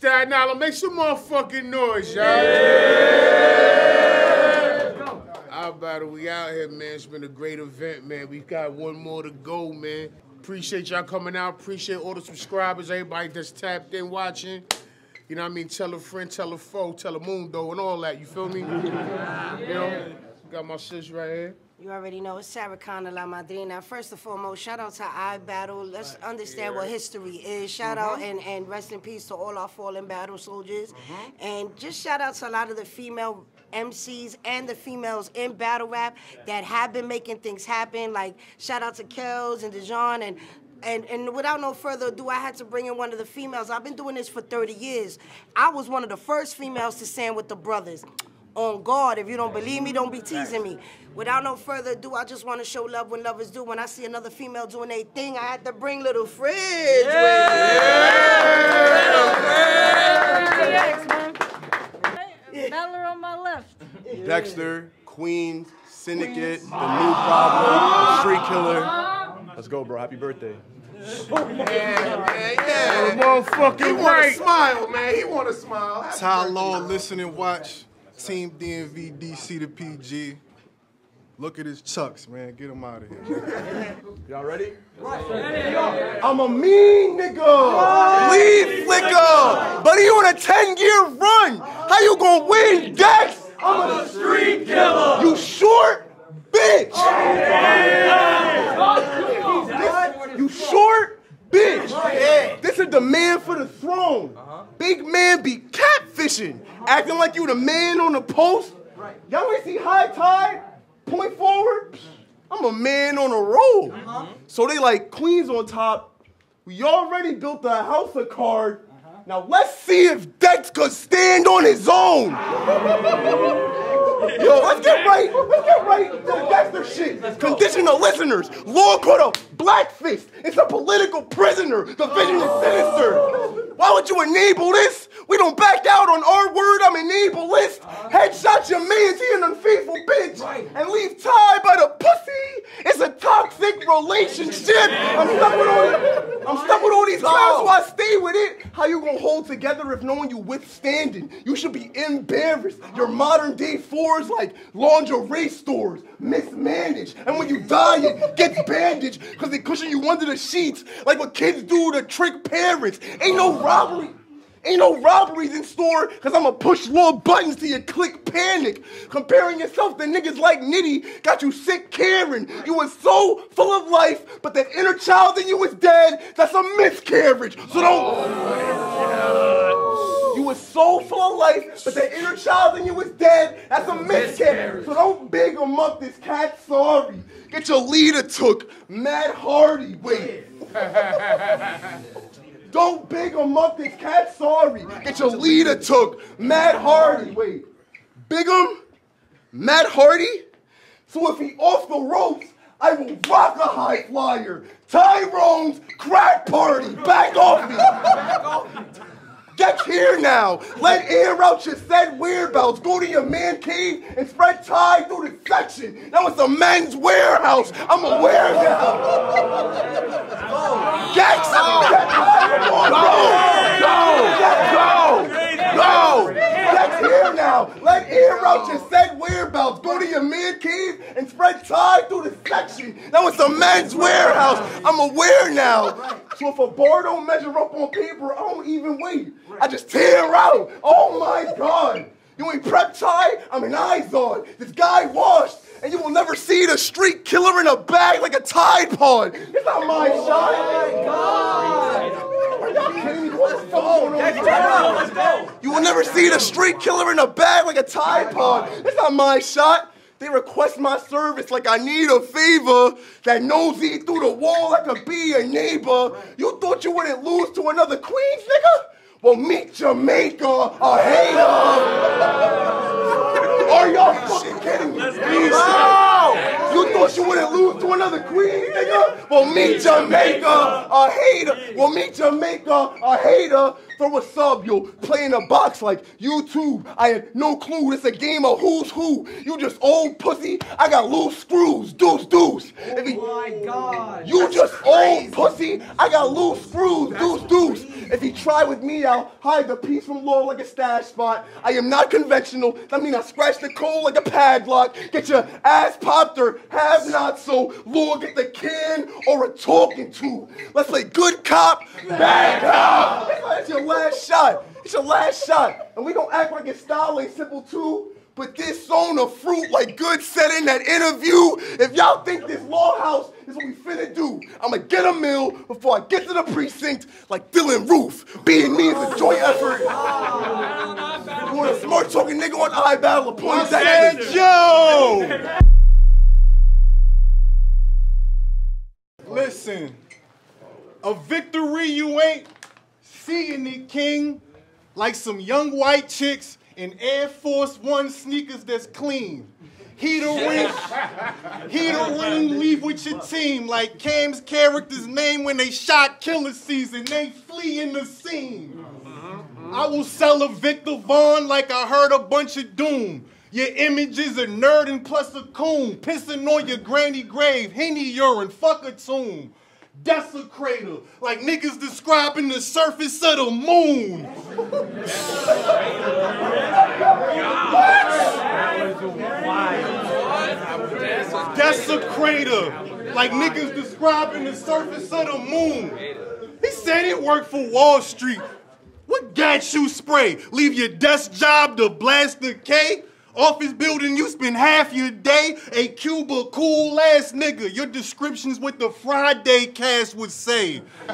Staten Island, make some motherfucking noise, y'all. Our battle, we out here, man. It's been a great event, man. We got one more to go, man. Appreciate y'all coming out. Appreciate all the subscribers, everybody that's tapped in watching. You know what I mean? Tell a friend, tell a foe, tell a mundo, and all that. You feel me? you know? Got my sis right here. You already know it's Sarah Connor La Madrina. First and foremost, shout out to iBattle. Let's understand what history is. Shout out mm-hmm. and, and rest in peace to all our fallen battle soldiers. Mm-hmm. And just shout out to a lot of the female MCs and the females in battle rap that have been making things happen. Like shout out to Kels and Dejan and and, and without no further ado, I had to bring in one of the females. I've been doing this for 30 years. I was one of the first females to stand with the brothers. Oh, on guard, if you don't believe me, don't be teasing me. Without no further ado, I just want to show love when lovers do. When I see another female doing a thing, I had to bring little Fridge Battler on my left. Dexter, Queens, Syndicate, The New Problem, The Street Killer. Let's go, bro. Happy birthday. Yeah, motherfucking He want right. to smile, man. He want to smile. Happy Ty Law, listen and watch. Team DMV, DC to PG. Look at his chucks, man. Get him out of here. Y'all ready? I'm a mean nigga. Lead flicker. Buddy, you on a 10 year run. How you gonna win, Dex? I'm a street killer. You short, bitch. You short, bitch. This a demand for the throne. Uh-huh. Big man be catfishing, acting like you the man on the post. Y'all ain't see high tide, point forward. I'm a man on a roll. Uh-huh. So they like queens on top. We already built the house of card. Uh-huh. Now let's see if Dex could stand on his own. Yo, let's get right. Let's get right to the Dexter shit. Conditional listeners. Law put a black fist. It's a political prisoner. The vision is sinister. Why would you enable this? We don't back out on our word. I'm enableist. Headshot your man, he an unfaithful bitch. And leave Ty by the pussy. It's a toxic relationship. I'm stuck with all I'm stuck with all these clowns, so I stay with it. How you gonna hold together if no one you withstanding? You should be embarrassed. Your modern day fours like lingerie stores, mismanaged. And when you die, it gets bandaged because they cushion you under the sheets like what kids do to trick parents. Ain't no robbery. Ain't no robberies in store, cause I'ma push little buttons till you click panic. Comparing yourself to niggas like Nitty got you sick Karen. You was so full of life, but that inner child in you was dead. That's a miscarriage. So don't. You was so full of life, but that inner child in you was dead. That's a miscarriage. So don't big him up. This cat sorry. Get your leader took. Matt Hardy. Wait. Don't big him up. This cat sorry. Get your leader took. Matt Hardy. Wait. Big him? Matt Hardy? So if he off the ropes, I will rock a high flyer. Tyrone's crack party. Back off me. Get here now. Let air out your said belts. Go to your man cave and spread tie through the section. Now it's a men's warehouse. I'm a warehouse. Get Come on, go. Go. Go. Go. Get here now. Let air out your said whereabouts. Go to your man cave and spread tie through the section. That was a men's warehouse. I'm aware now. So if a bar don't measure up on paper, I don't even wait. I just tear out. Oh my God. You ain't prep tie? I'm an eyes on. This guy washed. And you will never see the street killer in a bag like a Tide Pod. It's not my shot. Oh my God. Are y'all kidding me? What the fuck going? Let's go. You will never see the street killer in a bag like a Tide Pod. It's not my shot. They request my service like I need a favor. That nosy through the wall like a be a neighbor. You thought you wouldn't lose to another Queens nigga? Well, meet Jamaica, a hater. Are y'all fucking kidding me? No! You thought you wouldn't lose to another Queens nigga? Well, meet Jamaica, a hater. Well, meet Jamaica, a hater. Throw a sub, yo. Play in a box like YouTube. I had no clue. It's a game of who's who. You just old pussy. I got loose screws. Deuce, deuce. Oh if he- My God. you just old pussy. I got loose screws. Deuce, deuce. If you try with me, I'll hide the piece from law like a stash spot. I am not conventional. That mean I scratch the coal like a padlock. Get your ass popped or have not so. Law get the can or a talking to. Let's play good cop, bad cop. That's your last shot. It's your last shot. And we gonna act like it's style ain't simple too. But this zone of fruit, like Goodz said in that interview, if y'all think this law house is what we finna do, I'ma get a mill before I get to the precinct, like Dylann Roof. Being me is a joint effort. You want a smart talking nigga on iBattle of point Hey, Joe! Listen, a victory you ain't seeing it, King, like some young white chicks in Air Force One sneakers that's clean. He the ring, he the ring, leave with your team like Cam's character's name when they shot Killa Season. They flee in the scene. I will sell a Viktor Vaughn like I heard a bunch of doom. Your image is a nerd and plus a coon. Pissing on your granny grave. Henny urine, fuck a tomb. Desecrator, like niggas describing the surface of the moon. Desecrator, like niggas describing the surface of the moon. He said it worked for Wall Street. What got you spray? Leave your desk job to blast the K? Office building, you spend half your day. A Cuba cool ass nigga. Your description's what the Friday cast would say.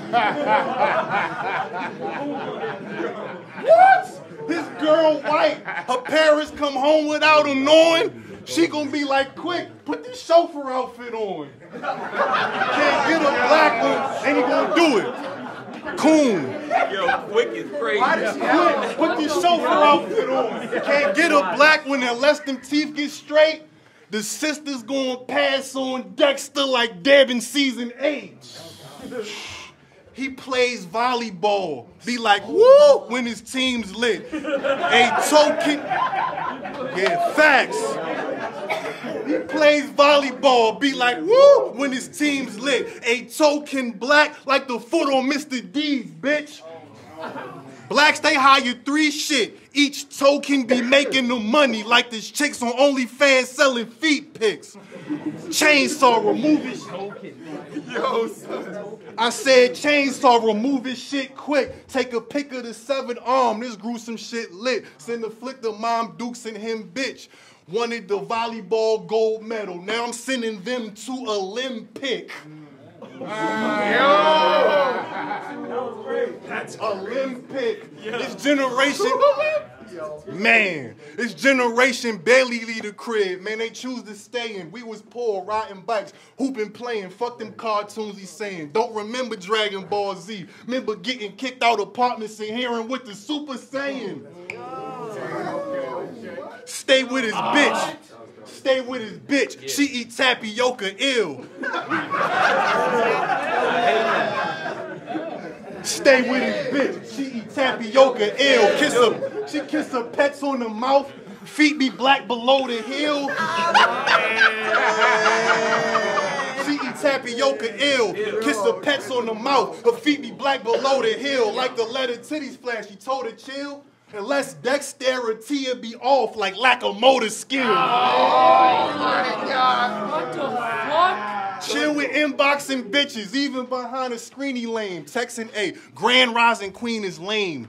what? His girl white. Her parents come home without him knowing. She gonna be like, quick, put this chauffeur outfit on. Can't get a black one, and he gonna do it. Coon. Yo, quick is crazy. Quick, put this chauffeur outfit on. Can't get a black one unless them teeth get straight. The sister's gonna pass on Dexter like Deb in season eight. He plays volleyball. Be like, woo, when his team's lit. A token. Yeah, facts. He plays volleyball. Be like, woo, when his team's lit. A token black like the foot on Mr. Deeds, bitch. Blacks, they hire three shit. Each token be making the money like this chicks on OnlyFans selling feet pics. Chainsaw, remove his Yo, son. I said chainsaw, remove his shit quick. Take a pic of the seven arm. This gruesome shit lit. Send a flick to Mom Dukes and him, bitch. Wanted the volleyball gold medal. Now I'm sending them to Olympic. Yo! Was great. That's Olympic. This generation. Man, this generation barely leave the crib. Man, they choose to stay in. We was poor, riding bikes, hooping, playing. Fuck them cartoons he saying. Don't remember Dragon Ball Z. Remember getting kicked out apartments and hearing what the Super Saiyan. Stay with his ah. bitch. Stay with his bitch. She eat tapioca ill. Stay with his bitch. She eat tapioca ill. Kiss her. She kiss her pets on the mouth. Feet be black below the heel. She eat tapioca ill. Kiss her pets on the mouth. Her feet be black below the heel. Like the letter titties flash. She told her chill. Unless dexterity be off like lack of motor skill. Oh my God! What the fuck? Chill with inboxing bitches, even behind a screeny lame. Texting A, Grand Rising Queen is lame.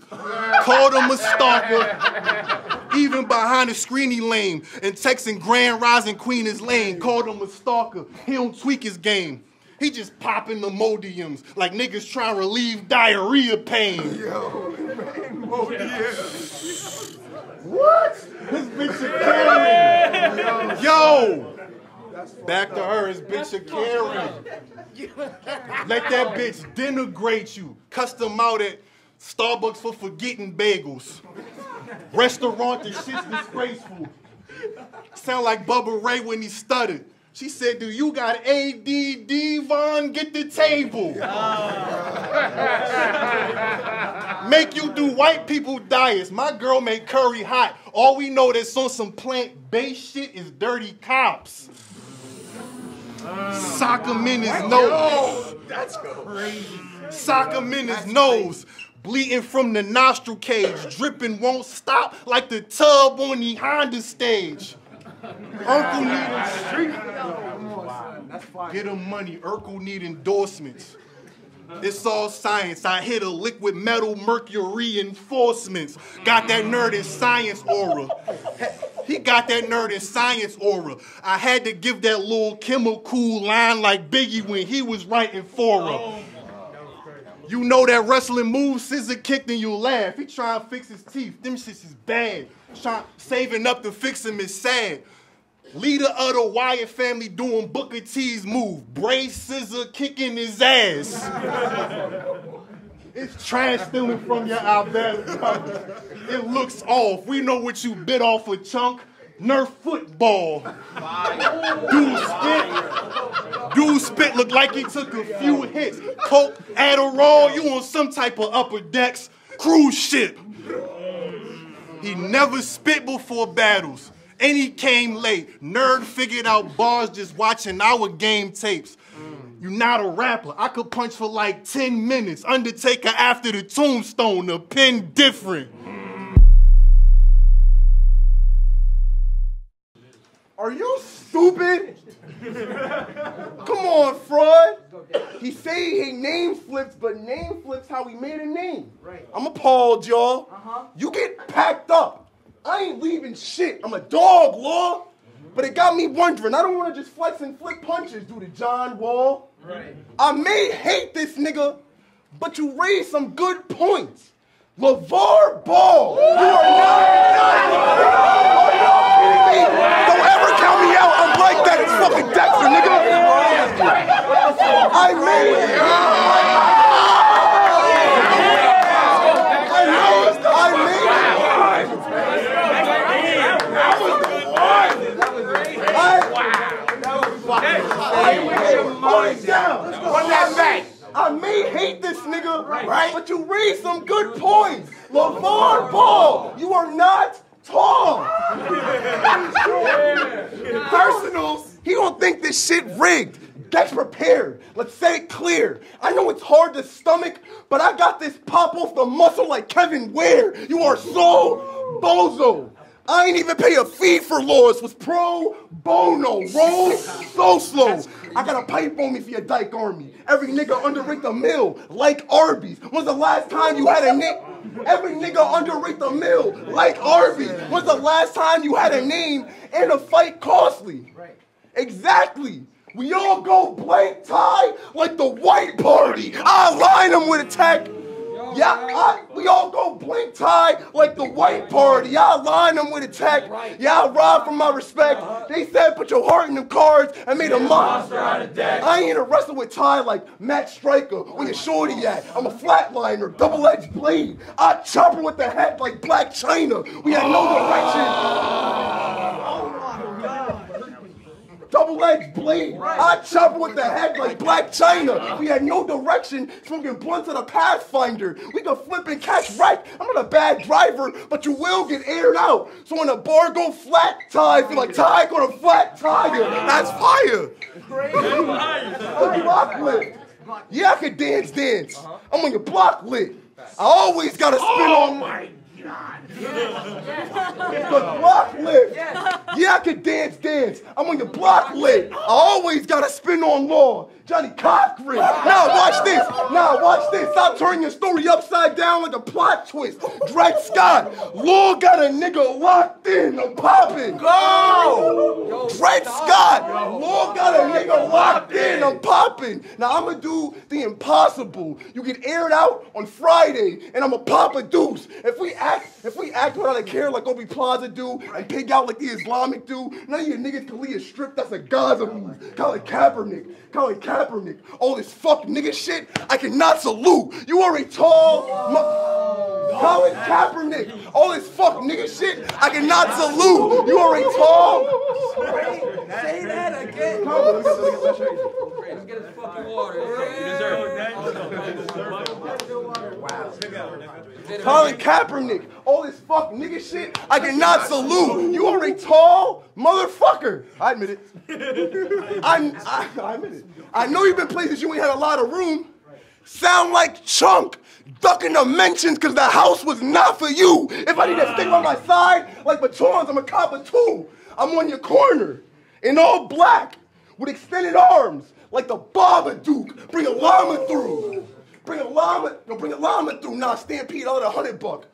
Called him a stalker, even behind a screeny lame. And texting Grand Rising Queen is lame. Called him a stalker. He don't tweak his game. He just popping the modiums like niggas trying to relieve diarrhea pain. Yo, man, Oh, Modium. What? This bitch a Karen. Yo. Back to her, this bitch a Karen. Let that bitch denigrate you. Custom out at Starbucks for forgetting bagels. Restaurant, the shit's disgraceful. Sound like Bubba Ray when he stuttered. She said, do you got ADD, Von? Get the table. Oh. make you do white people diets. My girl make curry hot. All we know that's on some plant-based shit is dirty cops. Uh. Sock him in his nose. That's crazy. Sock him in his nose. Bleeding from the nostril cage, dripping won't stop like the tub on the Honda stage. Urkel need street. Get him money. Urkel need endorsements. It's all science. I hit a liquid metal mercury enforcements. Got that nerd in science aura. He got that nerd in science aura. I had to give that little chemical line like Biggie when he was writing for her. You know that wrestling move, scissor kick, and you laugh. He trying to fix his teeth. Them shits is bad. Trying saving up to fix him is sad. Leader of the Wyatt family doing Booker T's move. Brace scissor kicking his ass. it's trash stealing from your Alberta. It looks off. We know what you bit off a chunk. Nerf football. Dude spit. Dude spit looked like he took a few hits. Coke, Adderall, you on some type of upper decks cruise ship. He never spit before battles and he came late. Nerd figured out bars just watching our game tapes. You not a rapper. I could punch for like 10 minutes. Undertaker after the tombstone, the pin different. Are you stupid? Come on, fraud. He say he name flips, but name flips how he made a name. Right. I'm appalled, y'all. Uh-huh. You get packed up. I ain't leaving shit. I'm a dog, law. But it got me wondering. I don't want to just flex and flick punches due to John Wall. Right. I may hate this nigga, but you raised some good points. LeVar Ball. You are not. Are y'all kidding me? Don't ever count me out. I'm like that. It's fucking Dexter, nigga. I made. down. Run that back. I may hate this nigga, right? But you raised some good points. LeVar Ball, you are not tall. Personals, he don't think this shit rigged. Get prepared. Let's say it clear. I know it's hard to stomach, but I got this pop off the muscle like Kevin Ware. You are so bozo. I ain't even pay a fee for laws. Was pro bono. Roll so slow. I got a pipe on me for your dyke army. Every nigga underrate the mill like Arby's. When's the last time you had a nick? Every nigga underrate the mill like Arby's. When's the last time you had a name and a fight costly? Exactly. We all go blank tie like the white party. I line them with a tech. Yeah, I, we all go blink tie like the white party. Y'all line them with a tech. Y'all rob from my respect. They said put your heart in them cards and made a monster out of deck. I ain't a wrestler with tie like Matt Striker. Where your shorty at? I'm a flatliner, double-edged blade. I chop her with the head like Blac Chyna. We had no direction. Double-edged blade. Right. I chop with the head like Blac Chyna. We had no direction, smoking blunts of the Pathfinder. We could flip and catch right. I'm not a bad driver, but you will get aired out. So when a bar go flat tire, feel like tire on a flat tire. That's fire. block lit. Yeah, I can dance, dance. Uh-huh. I'm on your block lit. I always gotta spin oh on. My God. The block lit. Yeah, I can dance, dance. I'm on your block lit. I always gotta spin on law. Johnnie Cochran. Now watch this. Now watch this. Stop turning your story upside down like a plot twist. Dred Scott. Law got a nigga locked in. I'm popping. Go. Dred Scott. Law got a nigga locked in. I'm popping. Now I'm gonna do the impossible. You get aired out on Friday, and I'ma pop a deuce. If we act, if we act without a care like Aubrey Plaza do, and pig out like the Islamic do, none of you niggas can lead a strip. That's a Gaza move. Colin Kaepernick. Colin Kaepernick. Kaepernick, all this fuck nigga shit, I cannot salute. You are a tall, mu- Colin Kaepernick, all this fuck nigga shit, I cannot salute. You are a tall. Say that again. Let's get his fucking water. Colin Kaepernick, all this fuck nigga shit, I cannot salute. You are a tall motherfucker. I admit it. I, I, I admit it. I know you've been places you ain't had a lot of room. Sound like Chunk. ducking the mentions because the house was not for you. If I need to stick by my side like batons, I'm a cop of two. I'm on your corner in all black with extended arms like the Babadook. Bring a llama through. Bring a llama, no, bring a llama through. Nah, stampede out a hundred buck.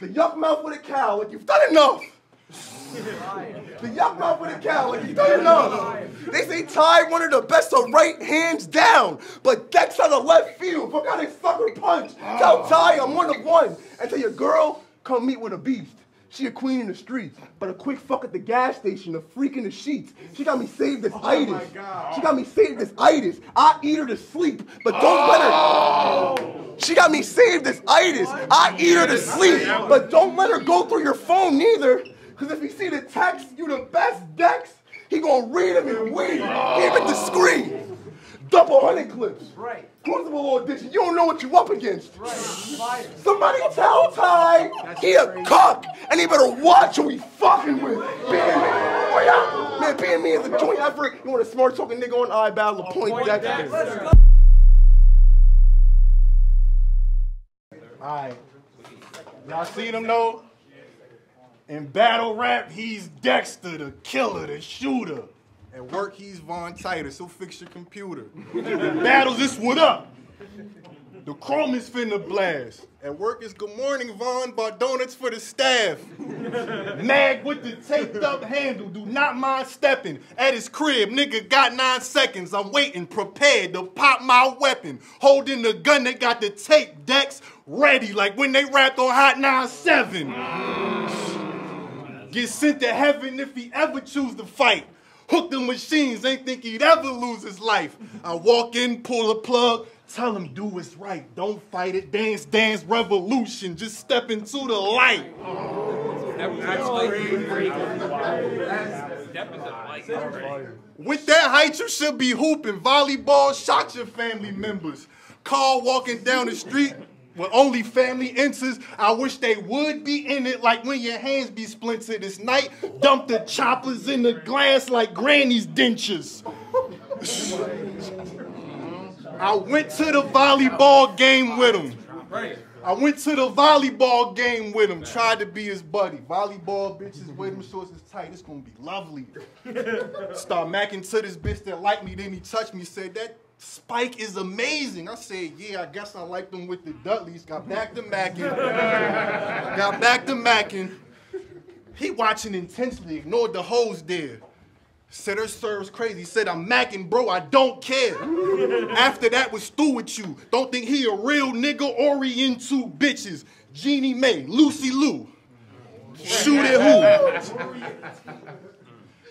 The yuck mouth with a cow, like you've done enough. the yuck mouth with a cow, like you've done enough. They say Ty one of the best of right hands down, but Dex on the left field. Fuck out his sucker punch. Tell ah. Ty I'm one of one. And tell your girl, come meet with a beast. She a queen in the streets, but a quick fuck at the gas station, a freak in the sheets. She got me saved this itis. She got me saved this itis. I eat her to sleep, but don't let her. She got me saved this itis. I eat her to sleep, but don't let her go through your phone neither. Cause if he see the text, you the best Dex, he gonna read them and weed. Keep it discreet. Double hundred clips. Right. Crucible audition. You don't know what you up against. Right. Somebody tell Ty he a cuck and he better watch who he fucking with. Being me, oh yeah. man, being me is a joint effort. You want a smart talking nigga on iBattle, point Dexter. Alright. Y'all seen him though? In battle rap, he's Dexter, the killer, the shooter. At work, he's Von Titus, so fix your computer. In battles, this what up. The chrome is finna blast. At work, it's good morning, Von, bought donuts for the staff. Mag with the taped up handle, do not mind stepping. At his crib, nigga got nine seconds. I'm waiting, prepared to pop my weapon. Holding the gun that got the tape decks ready, like when they rapped on Hot 97. Get sent to heaven if he ever choose to fight. Hook the machines, ain't think he'd ever lose his life. I walk in, pull a plug, tell him do what's right. Don't fight it, dance, dance, revolution. Just step into the light. With that height, you should be hooping. Volleyball, shot your family members. Car walking down the street with only family enters. I wish they would be in it like when your hands be splintered. This night, dump the choppers in the glass like granny's dentures. I went to the volleyball game with him. I went to the volleyball game with him, tried to be his buddy. Volleyball bitches, them shorts is tight, it's gonna be lovely. Start macking to this bitch that liked me, then he touched me, said that spike is amazing. I said, yeah, I guess I like them with the Dudleys. Got back to macking. Got back to macking. He watching intensely, ignored the hoes there. Said her serves crazy. Said I'm macking, bro. I don't care. After that was through with you. Don't think he a real nigga or he into bitches. Jeannie Mai, Lucy Liu. Shoot at who?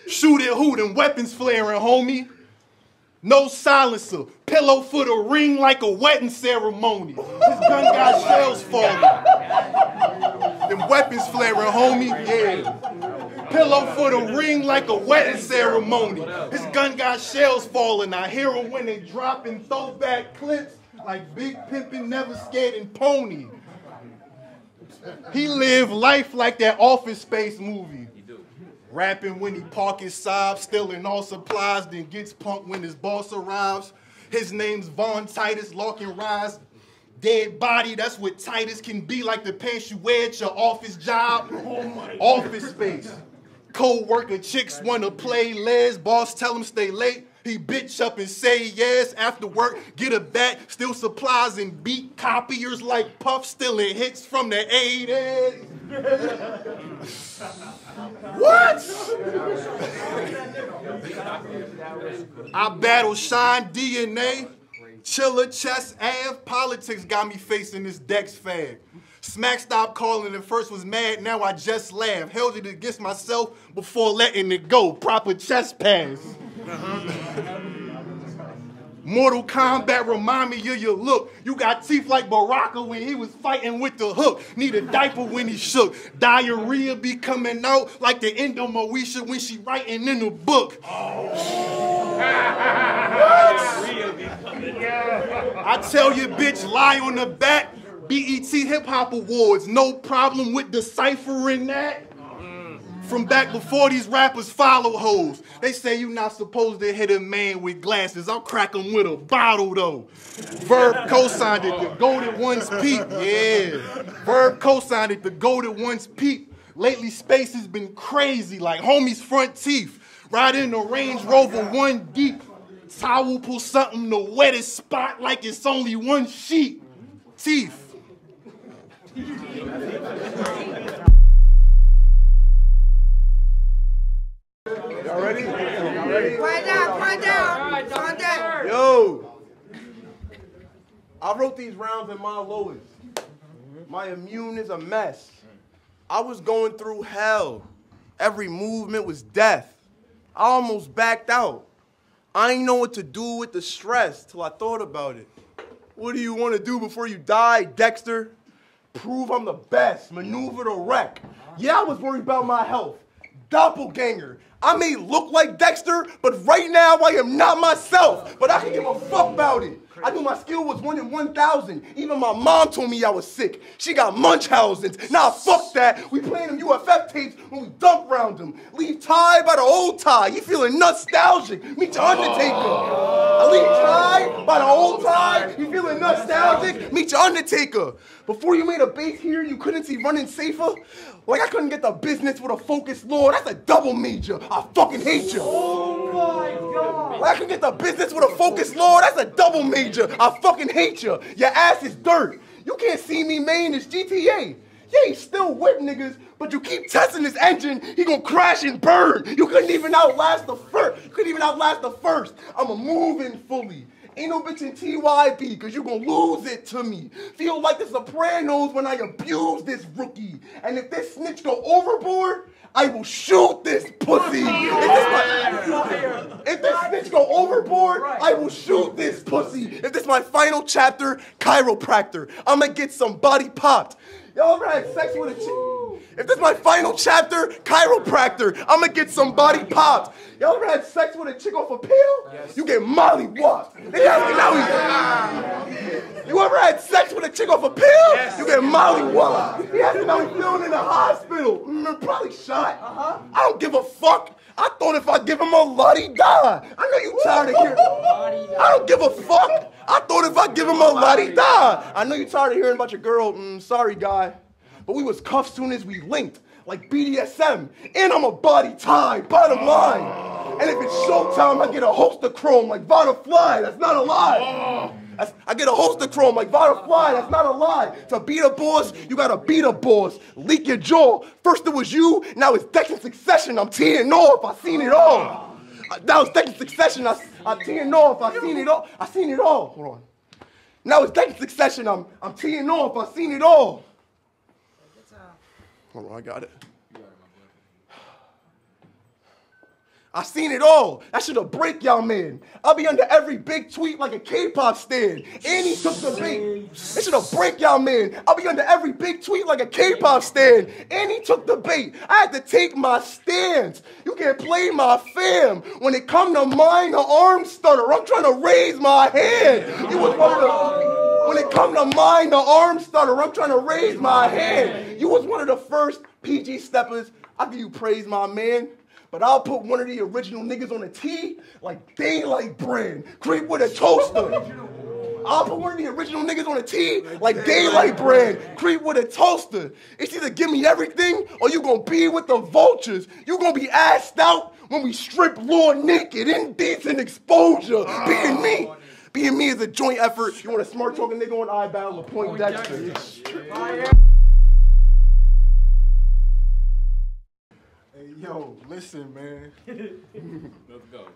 Shoot at who? Them weapons flaring, homie. No silencer. Pillow for the ring like a wedding ceremony. His gun got shells falling. Them weapons flaring, homie. Yeah. Pillow for the ring like a wedding ceremony. His gun got shells falling. I hear him when they dropping throwback clips like Big Pimpin' Never Scared and Pony. He lived life like that Office Space movie. Rapping when he park his sob, stealing all supplies, then gets punked when his boss arrives. His name's Von Titus, lock and rise. Dead body, that's what Titus can be like the pants you wear at your office job. Oh office space. Co-worker chicks wanna play les, boss tell him stay late. He bitch up and say yes after work, get a bat, steal supplies and beat copiers like Puff, stealing hits from the 80s. what? I battle Shine DNA, Chilla, Chess, Ave, politics got me facing this Dex fag. Smack stopped calling at first was mad, now I just laugh. Held it against myself before letting it go. Proper chest pass. Uh-huh. Mortal Kombat remind me of your look. You got teeth like Baraka when he was fighting with the hook. Need a diaper when he shook. Diarrhea be coming out like the end of Moesha when she writing in the book. I tell you, bitch, lie on the back. BET Hip Hop Awards, no problem with deciphering that. From back before these rappers follow hoes. They say you not supposed to hit a man with glasses. I'll crack him with a bottle though. Verb co-signed it, the goaded one's peep. Yeah. Verb co-signed it, the goaded one's peep. Lately space has been crazy, like homie's front teeth. Riding in the Range Rover one deep. Towel pull something the wettest spot like it's only one sheet. Teeth. Y'all ready? Y'all ready? Quiet down, quiet down. Quiet down. Yo, I wrote these rounds in my lowest. My immune is a mess. I was going through hell. Every movement was death. I almost backed out. I ain't know what to do with the stress till I thought about it. What do you want to do before you die, Dexter? Prove I'm the best. Maneuver the wreck. Yeah, I was worried about my health. Doppelganger. I may look like Dexter, but right now I am not myself. But I can give a fuck about it. I knew my skill was one in 1,000. Even my mom told me I was sick. She got Munchausen's. Nah, fuck that. We playing them UFF tapes when we dump round them. Leave Ty by the old Ty. You feeling nostalgic. Meet your Undertaker. I leave Ty by the old Ty. You feeling nostalgic? Meet your Undertaker. Before you made a base here, you couldn't see running safer? Like I couldn't get the business with a focus, lord. That's a double major. I fucking hate you. Oh my God. Like I couldn't get the business with a focus, lord. That's a double major. I fucking hate you. Your ass is dirt. You can't see me main this GTA. Yeah, he's still with niggas, but you keep testing this engine, he gonna crash and burn. You couldn't even outlast the first. You couldn't even outlast the first. I'm a moving fully. Ain't no bitch in TYB, cause you're gonna lose it to me. Feel like the Sopranos when I abuse this rookie. And if this snitch go overboard, I will shoot this pussy. If this, if this snitch go overboard, I will shoot this pussy. If this my final chapter, chiropractor, I'ma get somebody popped. Y'all ever had sex with a chick? If this is my final chapter, chiropractor, I'ma get somebody popped. Y'all ever had sex with a chick off a pill? Yes. You get molly whopped. They ask me now he- You ever had sex with a chick off a pill? Yes. You get molly whopped. He asked how he feeling in the hospital. Mm, probably shot. Uh-huh. I don't give a fuck. I thought if I give him a lottie die. I know you tired of hearing. I don't give a fuck. I thought if I give him a lottie die. I know you tired of hearing about your girl. Mm, sorry, guy. But we was cuffed soon as we linked, like BDSM. And I'm a body tie, bottom line. And if it's showtime, I get a holster chrome like Vada Fly. That's not a lie. I get a holster chrome like Vada Fly. That's not a lie. To beat a boss, you gotta beat a boss. Leak your jaw. First it was you, now it's Dex in succession. I'm teeing off. I seen it all. Uh, That was succession. I, I teeing off. I seen it all. I seen it all. Hold on. Now it's Dex in succession. I'm, I'm teeing off. I seen it all. Hold on, I got it. I seen it all. That should've break y'all man. I'll be under every big tweet like a K-pop stand. And he took the bait. It should've break y'all man. I'll be under every big tweet like a K-pop stand. And he took the bait. I had to take my stance. You can't play my fam. When it come to mine, the arm stutter. I'm trying to raise my hand. You was one of the when it come to mine, the arm stutter. I'm trying to raise my hand. You was one of the first PG steppers. I give you praise, my man. But I'll put one of the original niggas on a tee like daylight brand. Creep with a toaster. I'll put one of the original niggas on a tee like daylight brand. Creep with a toaster. It's either give me everything or you gonna be with the vultures. You gonna be assed out when we strip Lord naked. Indecent exposure. Being me. Being me is a joint effort. You want a smart talking nigga on iBattle or point Dexter? Hey, yo, listen, man. Let's go.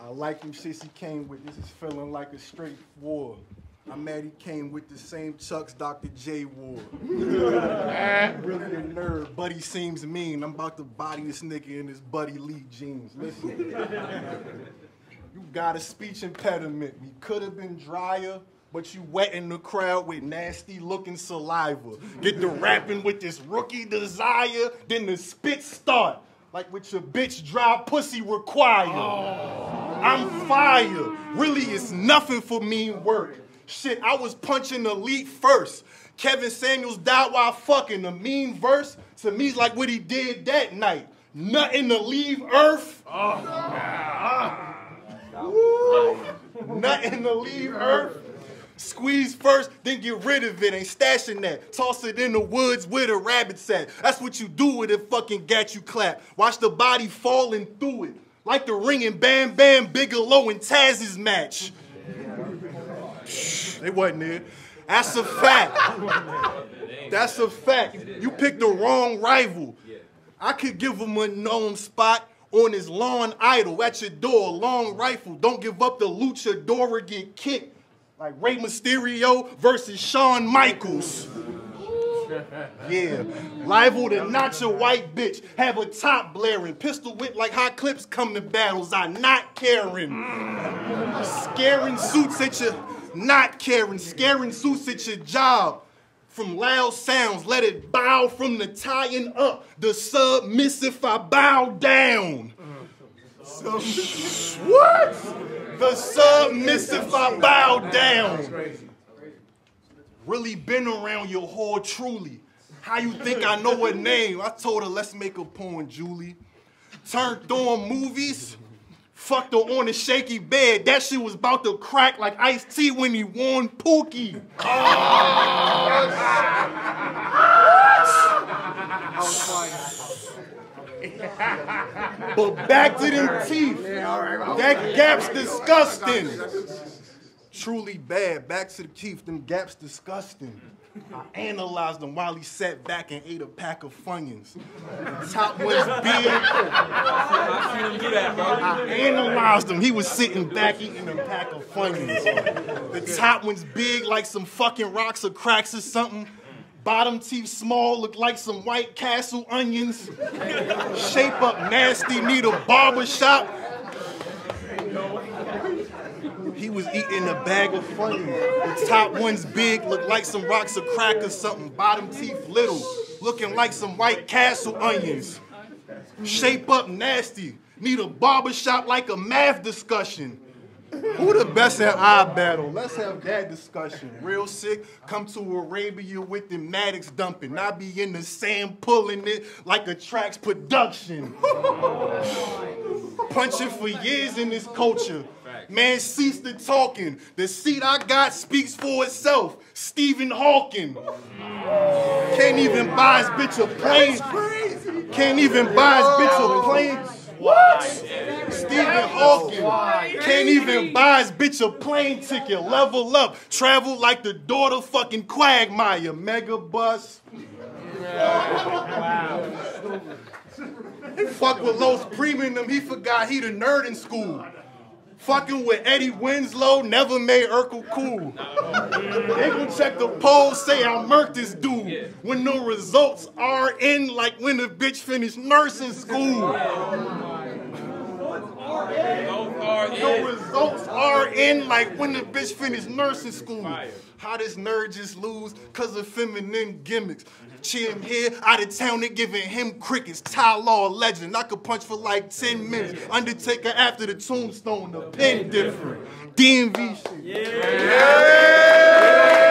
I like them shits he came with. This is feeling like a straight war. I'm mad he came with the same chucks Dr. J wore. really a nerd. Buddy seems mean. I'm about to body this nigga in his Buddy Lee jeans. Listen. you got a speech impediment. We could have been drier, but you wet in the crowd with nasty looking saliva. Get the rapping with this rookie desire, then the spit start. Like with your bitch dry pussy require. Oh. I'm fire. Really, it's nothing for mean work. Shit, I was punching Elite first. Kevin Samuels died while fucking. The mean verse to me's like what he did that night. Nothing to leave Earth. Oh, Nothing to leave Earth. Squeeze first, then get rid of it. Ain't stashing that. Toss it in the woods where the rabbits at. That's what you do with a fucking gat you clap. Watch the body falling through it. Like the ring in Bam Bam Bigelow and Taz's match. They wasn't there. That's a fact. That's a fact. You picked the wrong rival. I could give him a known spot on his lawn idol at your door, long rifle. Don't give up the luchador or get kicked. Like Rey Mysterio versus Shawn Michaels. Yeah, liable to not your white bitch. Have a top blaring, pistol whip like hot clips come to battles. I not caring. Scaring suits at your, not caring. Scaring suits at your job. From loud sounds, let it bow from the tying up. The submissive, I bow down. So, what? The submissive, I bow down. Really been around your whore truly. How you think I know her name? I told her, let's make a porn, Julie. Turned on movies, fucked her on a shaky bed. That shit was about to crack like iced tea when he warned Pookie. Oh, but back to them teeth. That gap's disgusting. Truly bad. Back to the teeth. Them gaps disgusting. I analyzed him while he sat back and ate a pack of Funyuns. The top one's big. I analyzed him. He was sitting back eating a pack of Funyuns. The top one's big like some fucking rocks or cracks or something. Bottom teeth small, look like some White Castle onions. Shape up nasty, need a barber shop. He was eating a bag of Funyuns. The top one's big, look like some rocks or crack or something. Bottom teeth little, looking like some White Castle onions. Shape up nasty, need a barber shop like a math discussion. Who the best at iBattle? Let's have that discussion. Real Sikh, come to Arabia with the Maddox dumping. I be in the sand pulling it like a tracks production. Punching for years in this culture. Man, cease the talking. The seat I got speaks for itself. Stephen Hawking. Can't even buy his bitch a plane. Can't even buy his bitch a plane. What? Stephen Hawking can't even buy his bitch a plane ticket. Level up, travel like the daughter fucking Quagmire. Mega bus. Wow. Fuck with Los Premium, he forgot he the nerd in school. Fucking with Eddie Winslow never made Urkel cool. They gon' check the polls, say I murked this dude. When the results are in, like when the bitch finished nursing school. The results are in, like when the bitch finished nursing school. How this nerd just lose cause of feminine gimmicks. Chim here, out of town, they giving him crickets. Ty Law, a legend. I could punch for like 10 minutes. Undertaker after the tombstone, the pen different. DMV shit. Yeah.